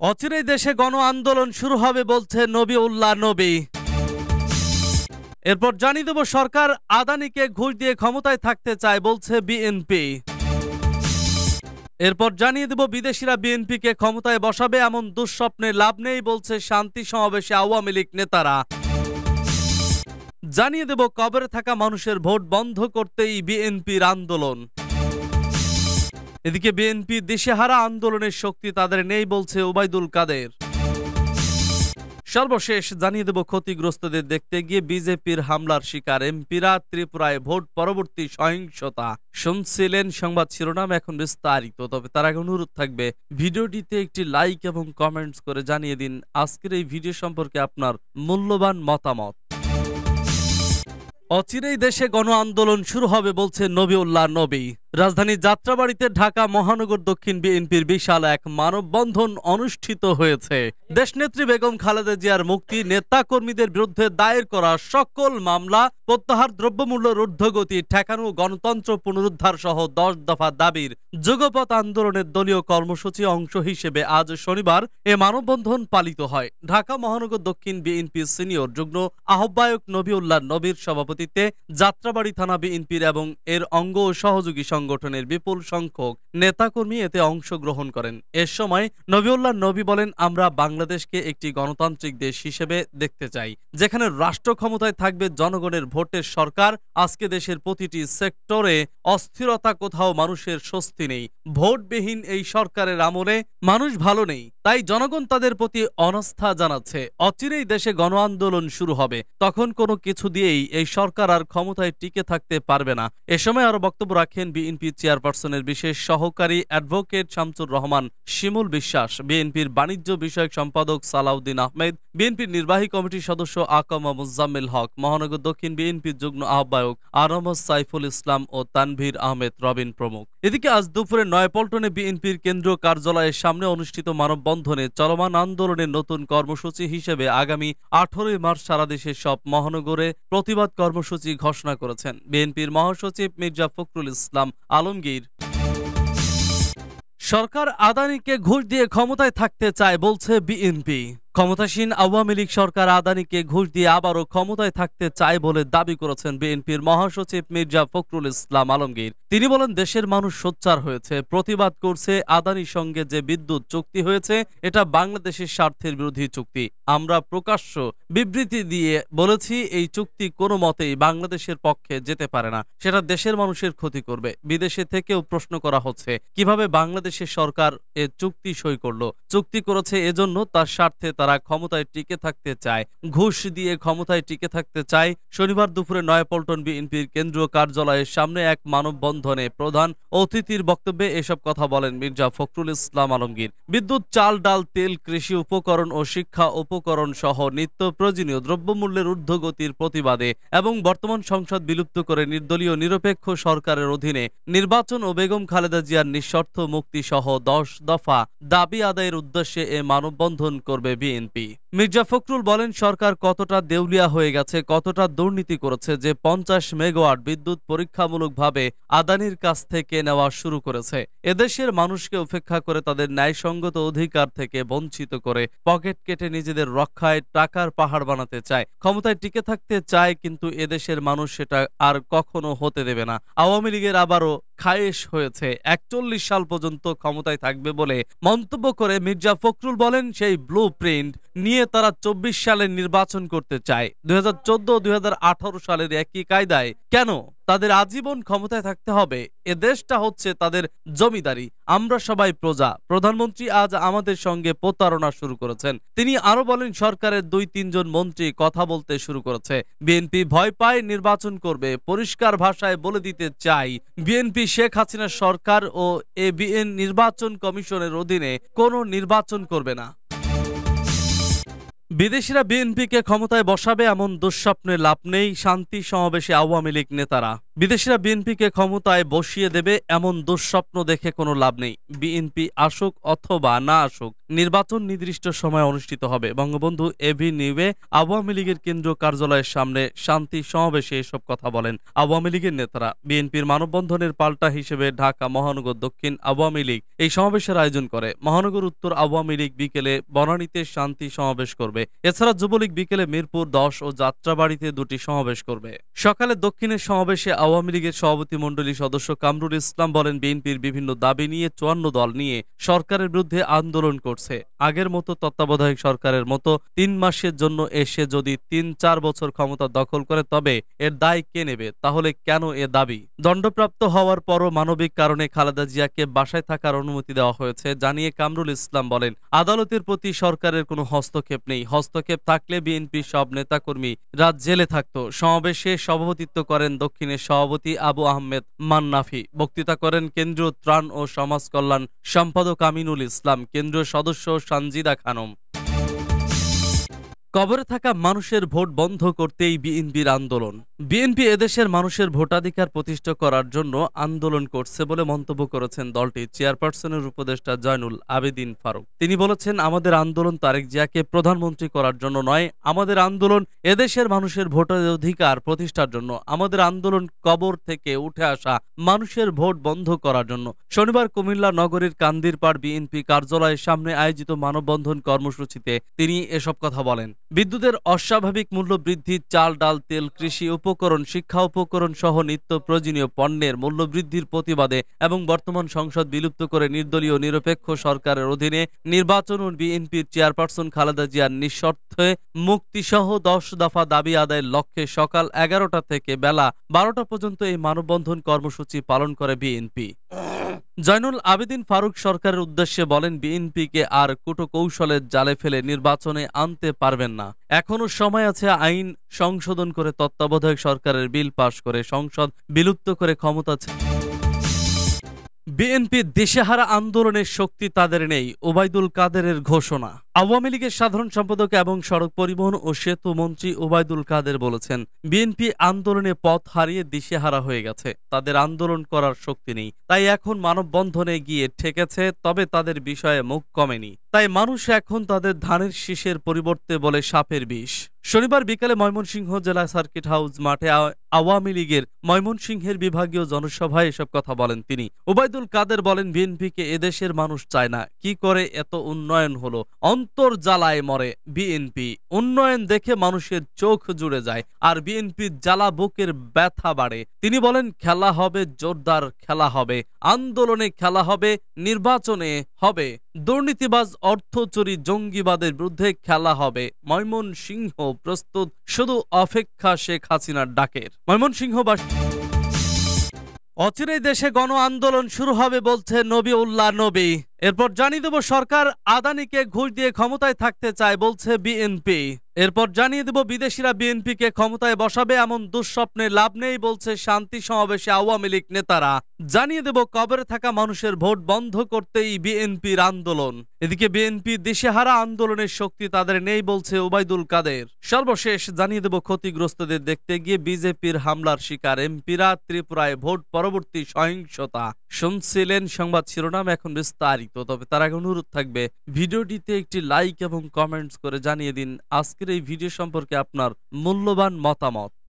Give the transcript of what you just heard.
অচিরেই দেশে গণ আন্দোলন শুরু হবে বলছে নবী উল্লাহ নবী। এরপর জানিয়ে দেব, সরকার আদানিকে ঘুষ দিয়ে ক্ষমতায় থাকতে চায় বলছে বিএনপি। এরপর জানিয়ে দেব, বিদেশিরা বিএনপিকে ক্ষমতায় বসাবে এমন দুঃস্বপ্নে লাভ নেই বলছে শান্তি সমাবেশে আওয়ামী লীগ নেতারা। জানিয়ে দেব, কবরে থাকা মানুষের ভোট বন্ধ করতেই বিএনপির আন্দোলন। এদিকে বিএনপি দিশেহারা আন্দোলনের শক্তি তাদের নেই বলছে ওবায়দুল কাদের। সর্বশেষ জানিয়ে দেব, ক্ষতিগ্রস্তদের দেখতে গিয়ে বিজেপির হামলার শিকার এমপিরা ত্রিপুরায় ভোট, পরবর্তী সহিংসতা। শুনছিলেন সংবাদ শিরোনাম, এখন বিস্তারিত। তবে তার আগে অনুরোধ থাকবে, ভিডিওটিতে একটি লাইক এবং কমেন্টস করে জানিয়ে দিন, আজকের এই ভিডিও সম্পর্কে আপনার মূল্যবান মতামত। অচিরেই দেশে গণ আন্দোলন শুরু হবে বলছে নবীউল্লাহ নবী। রাজধানী যাত্রাবাড়িতে ঢাকা মহানগর দক্ষিণ বিএনপির বিশাল এক মানববন্ধন অনুষ্ঠিত হয়েছে। দেশনেত্রী বেগম খালেদা জিয়ার মুক্তি নেতা কর্মীদের বিরুদ্ধে দায়ের করা সকল মামলা, প্রত্যাহার দ্রব্যমূল্যের ঊর্ধ্বগতি ঠেকানো গণতন্ত্র পুনরুদ্ধার সহ দশ দফা দাবির যুগপথ আন্দোলনের দলীয় কর্মসূচি অংশ হিসেবে আজ শনিবার এ মানববন্ধন পালিত হয়। ঢাকা মহানগর দক্ষিণ বিএনপি সিনিয়র যুগ্ম আহ্বায়ক নবীউল্লাহ নবীর সভাপতিত্বে যাত্রাবাড়ি থানা বিএনপির এবং এর অঙ্গ ও সহযোগী সংগঠনের বিপুল সংখ্যক নেতাকর্মী এতে অংশগ্রহণ করেন। এ সময় নবীউল্লাহ নবী বলেন, আমরা বাংলাদেশকে একটি গণতান্ত্রিক দেশ হিসেবে দেখতে চাই, যেখানে রাষ্ট্র ক্ষমতায় থাকবে জনগণের ভোটের সরকার। আজকে দেশের প্রতিটি সেক্টরে অস্থিরতা কোথাও মানুষের স্বস্তি নেই। ভোটবিহীন এই সরকারের আমলে মানুষ ভালো নেই, তাই জনগণ তাদের প্রতি অনাস্থা জানাচ্ছে। অচিরেই দেশে গণ আন্দোলন শুরু হবে। তখন কোনো কিছু দিয়েই এই সরকার আর ক্ষমতায় টিকে থাকতে পারবে না। এ সময় আরও বক্তব্য রাখেন বিএনপি চেয়ারপারসনের বিশেষ সহকারী অ্যাডভোকেট শামসুর রহমান, শিমুল বিশ্বাস, বিএনপির বাণিজ্য বিষয়ক সম্পাদক সালাউদ্দিন আহমেদ, বিএনপির নির্বাহী কমিটির সদস্য আকমা মুজাম্মিল হক, মহানগর দক্ষিণ বিএনপির যুগ্ম আহ্বায়ক আরমজ সাইফুল ইসলাম ও তানভীর আহমেদ রবিন প্রমুখ। এদিকে আজ দুপুরে নয়পল্টনে বিএনপির কেন্দ্রীয় কার্যালয়ের সামনে অনুষ্ঠিত মানববন্ধনে চলমান আন্দোলনের নতুন কর্মসূচি হিসেবে আগামী আঠারোই মার্চ সারা দেশের সব মহানগরে প্রতিবাদ কর্মসূচি ঘোষণা করেছেন। বিএনপির মহাসচিব মির্জা ফখরুল ইসলাম আলমগীর। সরকার আদানিকে ঘুষ দিয়ে ক্ষমতায় থাকতে চায় বলছে বিএনপি। ক্ষমতাসীন আওয়ামী লীগ সরকার আদানিকে ঘুষ দিয়ে আবারও ক্ষমতায় থাকতে চায় বলে দাবি করেছেন বিএনপির মহাসচিব মির্জা ফখরুল ইসলাম আলমগীর। তিনি বলেন, দেশের মানুষ সোচ্চার হয়েছে, প্রতিবাদ করছে, আদানির সঙ্গে যে বিদ্যুৎ চুক্তি হয়েছে, এটা বাংলাদেশের স্বার্থের বিরোধী চুক্তি। আমরা প্রকাশ্য বিবৃতি দিয়ে বলেছি, এই চুক্তি কোনো মতেই বাংলাদেশের পক্ষে যেতে পারে না। সেটা দেশের মানুষের ক্ষতি করবে। বিদেশে থেকেও প্রশ্ন করা হচ্ছে, কীভাবে বাংলাদেশের সরকার এ চুক্তি সই করল? চুক্তি করেছে এজন্য তার স্বার্থে তারা ক্ষমতায় টিকে থাকতে চায়। ঘুষ দিয়ে ক্ষমতায় টিকে থাকতে চায়। শনিবার দুপুরে নয়াপল্টন বিএনপির কেন্দ্রীয় কার্যালয়ের সামনে এক মানববন্ধনে প্রধান অতিথির বক্তব্যে এসব কথা বলেন মির্জা ফখরুল ইসলাম আলমগীর। বিদ্যুৎ, চাল, ডাল, তেল, কৃষি উপকরণ ও শিক্ষা উপকরণ সহ নিত্য প্রয়োজনীয় দ্রব্যমূল্যের ঊর্ধ্বগতির প্রতিবাদে এবং বর্তমান সংসদ বিলুপ্ত করে নির্দলীয় নিরপেক্ষ সরকারের অধীনে নির্বাচন ও বেগম খালেদা জিয়ার নিঃশর্ত মুক্তি সহ দশ দফা দাবি আদায়ের উদ্দেশ্যে এ মানববন্ধন করবে বিএনপি মির্জা ফখরুল বলেন, সরকার কতটা দেউলিয়া হয়ে গেছে, কতটা দুর্নীতি করেছে যে পঞ্চাশ মেগাওয়াট বিদ্যুৎ পরীক্ষামূলকভাবে আদানির কাছ থেকে নেওয়া শুরু করেছে। এদেশের মানুষকে উপেক্ষা করে তাদের ন্যায়সঙ্গত অধিকার থেকে বঞ্চিত করে পকেট কেটে নিজেদের রক্ষায় টাকার পাহাড় বানাতে চায়। ক্ষমতায় টিকে থাকতে চায়, কিন্তু এদেশের মানুষ সেটা আর কখনো হতে দেবে না। আওয়ামী লীগের আবারও খায়েশ হয়েছে। একচল্লিশ সাল পর্যন্ত ক্ষমতায় থাকবে বলে মন্তব্য করে মির্জা ফখরুল বলেন, সেই ব্লু প্রিন্ট নিয়ে তারা চব্বিশ সালে নির্বাচন করতে চায়। দুই হাজার চোদ্দ, দুই সালের একই কায়দায়। কেন? তাদের আজীবন ক্ষমতায় থাকতে হবে। এ দেশটা হচ্ছে তাদের জমিদারি। আমরা সবাই প্রজা। প্রধানমন্ত্রী আজ আমাদের সঙ্গে প্রতারণা শুরু করেছেন। তিনি আরও বলেন, সরকারের দুই, তিনজন মন্ত্রী কথা বলতে শুরু করেছে। বিএনপি ভয় পায়, নির্বাচন করবে। পরিষ্কার ভাষায় বলে দিতে চাই, বিএনপি, শেখ হাসিনা সরকার ও এ বিএন নির্বাচন কমিশনের অধীনে কোনো নির্বাচন করবে না। বিদেশিরা বিএনপিকে ক্ষমতায় বসাবে এমন দুঃস্বপ্নে লাভ নেই শান্তি সমাবেশে আওয়ামী লীগ নেতারা। বিদেশিরা বিএনপিকে ক্ষমতায় বসিয়ে দেবে এমন দুঃস্বপ্ন দেখে কোনো লাভ নেই। বিএনপি আসুক অথবা না আসুক নির্বাচন নির্দিষ্ট সময় অনুষ্ঠিত হবে। বঙ্গবন্ধু এভি নিউয়ে আওয়ামী লীগের কেন্দ্রীয় কার্যালয়ের সামনে শান্তি সমাবেশে এসব কথা বলেন। আওয়ামী লীগের নেতারা বিএনপির মানববন্ধনের পাল্টা হিসেবে ঢাকা, মহানগর, দক্ষিণ আওয়ামী লীগ এই সমাবেশের আয়োজন করে। মহানগর, উত্তর আওয়ামী লীগ বিকেলে বনানীতে শান্তি সমাবেশ করবে। এছাড়া যুবলীগ বিকেলে মিরপুর, দশ ও যাত্রাবাড়িতে দুটি সমাবেশ করবে। সকালে দক্ষিণের সমাবেশে আওয়ামী লীগের সভাপতি মণ্ডলী সদস্য কামরুল ইসলাম বলেন, বিএনপির বিভিন্ন দাবি নিয়ে চুয়ান্ন দল নিয়ে সরকারের বিরুদ্ধে আন্দোলন করছে। আগের মতো তত্ত্বাবধায়ক সরকারের মতো তিন মাসের জন্য এসে যদি তিন চার বছর ক্ষমতা দখল করে, তবে এর দায় কে নেবে? তাহলে কেন এ দাবি? দণ্ডপ্রাপ্ত হওয়ার পরও মানবিক কারণে খালেদা জিয়াকে বাসায় থাকার অনুমতি দেওয়া হয়েছে, জানিয়ে কামরুল ইসলাম বলেন, আদালতের প্রতি সরকারের কোনো হস্তক্ষেপ নেই। হস্তক্ষেপ থাকলে বিএনপির সব নেতাকর্মী রাত জেলে থাকত। সমাবেশে সভাপতিত্ব করেন দক্ষিণের সভাপতি আবু আহমেদ মান্নাফি। বক্তৃতা করেন কেন্দ্রীয় ত্রাণ ও সমাজ কল্যাণ সম্পাদক আমিনুল ইসলাম। কেন্দ্রীয় সদস্য সানজিদা খানম। কবরে থাকা মানুষের ভোট বন্ধ করতেই বিএনপির আন্দোলন। বিএনপি এদেশের মানুষের ভোটাধিকার প্রতিষ্ঠা করার জন্য আন্দোলন করছে বলে মন্তব্য করেছেন দলটির চেয়ারপারসনের উপদেষ্টা জয়নুল আবেদিন ফারুক। তিনি বলেছেন, আমাদের আন্দোলন তারেক জিয়াকে প্রধানমন্ত্রী করার জন্য নয়, আমাদের আন্দোলন এদেশের মানুষের ভোটাধিকার প্রতিষ্ঠার জন্য, আমাদের আন্দোলন কবর থেকে উঠে আসা মানুষের ভোট বন্ধ করার জন্য। শনিবার কুমিল্লা নগরীর কান্দিরপাড় বিএনপি কার্যালয়ের সামনে আয়োজিত মানববন্ধন কর্মসূচিতে তিনি এসব কথা বলেন। বিদ্যুতের অস্বাভাবিক মূল্য বৃদ্ধি চাল, ডাল, তেল, কৃষি উপকরণ, শিক্ষা উপকরণ সহ নিত্য প্রয়োজনীয় পণ্যের মূল্যবৃদ্ধির প্রতিবাদে এবং বর্তমান সংসদ বিলুপ্ত করে নির্দলীয় নিরপেক্ষ সরকারের অধীনে নির্বাচন ও বিএনপির চেয়ারপারসন খালেদা জিয়ার নিঃশর্তে মুক্তিসহ দশ দফা দাবি আদায়ের লক্ষ্যে সকাল এগারোটা থেকে বেলা বারোটা পর্যন্ত এই মানববন্ধন কর্মসূচি পালন করে বিএনপি। জয়নুল আবেদিন ফারুক সরকারের উদ্দেশ্যে বলেন, বিএনপিকে আর কৌশলের জালে ফেলে নির্বাচনে আনতে পারবেন না। এখনও সময় আছে আইন সংশোধন করে তত্ত্বাবধায়ক সরকারের বিল পাশ করে সংসদ বিলুপ্ত করে ক্ষমতা বিএনপি দেশেহারা আন্দোলনের শক্তি তাদের নেই, ওবায়দুল কাদেরের ঘোষণা। আওয়ামী লীগের সাধারণ সম্পাদক এবং সড়ক পরিবহন ও সেতু মন্ত্রী ওবায়দুল কাদের বলেছেন, বিএনপি আন্দোলনে পথ হারিয়ে দিশেহারা হয়ে গেছে। তাদের আন্দোলন করার শক্তি নেই। তাই এখন মানববন্ধনে গিয়ে ঠেকেছে, তবে তাদের বিষয়ে মুখ কমেনি। তাই মানুষ এখন তাদের ধানের শীষের পরিবর্তে বলে সাপের বিষ। শনিবার বিকালে ময়মনসিংহ জেলা সার্কিট হাউস মাঠে আওয়ামী লীগের ময়মনসিংহের বিভাগীয় জনসভায় এসব কথা বলেন তিনি। ওবায়দুল কাদের বলেন, বিএনপিকে এদেশের মানুষ চায় না। কি করে এত উন্নয়ন হলো? অন্তর জ্বালায় মরে। বিএনপি উন্নয়ন দেখে মানুষের চোখ জুড়ে যায়, আর বিএনপির জ্বালা বুকের ব্যথা বাড়ে। তিনি বলেন, খেলা হবে, জোরদার খেলা হবে, আন্দোলনে খেলা হবে, নির্বাচনে হবে। দুর্নীতিবাজ, অর্থচুরি জঙ্গিবাদের বিরুদ্ধে খেলা হবে। ময়মন সিংহ প্রস্তুত, শুধু অপেক্ষা শেখ হাসিনার ডাকের। ময়মনসিংহবাসী। অচিরেই দেশে গণ আন্দোলন শুরু হবে বলছে নবী উল্লাহ নবী। এরপর জানিয়ে দেব সরকার আদানিকে ঘুষ দিয়ে ক্ষমতায় থাকতে চায় বলছে বিএনপি। এরপর জানিয়ে দেব বিদেশিরা বিএনপিকে ক্ষমতায় বসাবে এমন দুঃস্বপ্নে লাভ নেই বলছে শান্তি সমাবেশে আওয়ামী লীগ নেতারা। জানিয়ে দেব কবরে থাকা মানুষের ভোট বন্ধ করতেই বিএনপির আন্দোলন। এদিকে বিএনপি দিশেহারা আন্দোলনের শক্তি তাদের নেই বলছে ওবায়দুল কাদের। সর্বশেষ জানিয়ে দেব ক্ষতিগ্রস্তদের দেখতে গিয়ে বিজেপির হামলার শিকার এমপিরা ত্রিপুরায় ভোট পরবর্তী সহিংসতা। শুনছিলেন সংবাদ শিরোনাম এখন বিস্তারিত, তবে তার আগে অনুরোধ থাকবে, ভিডিওটিতে একটি লাইক এবং কমেন্টস করে জানিয়ে দিন। আজকের এই ভিডিও সম্পর্কে আপনার মূল্যবান মতামত।